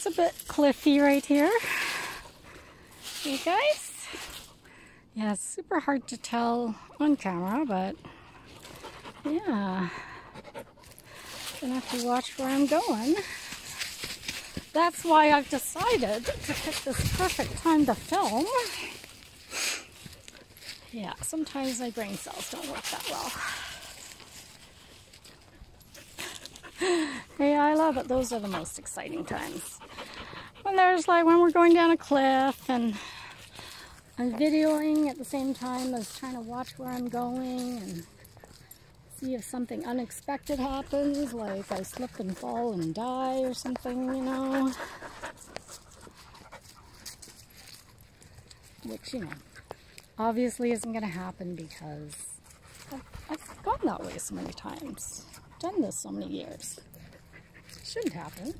it's a bit cliffy right here. You guys? Yeah, it's super hard to tell on camera, but yeah. Gonna have to watch where I'm going. That's why I've decided to pick this perfect time to film. Yeah, sometimes my brain cells don't work that well. Yeah, I love it. Those are the most exciting times. When there's like when we're going down a cliff and I'm videoing at the same time as trying to watch where I'm going and see if something unexpected happens, like I slip and fall and die or something, you know. Which, you know, obviously isn't going to happen because I've, I've gone that way so many times. done this so many years. Shouldn't happen.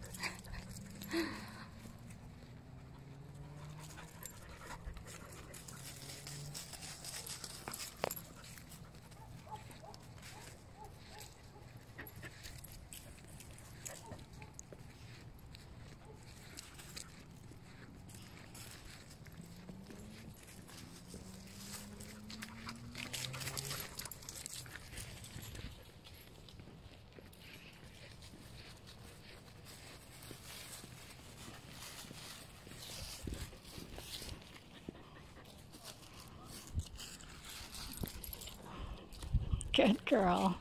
Good girl.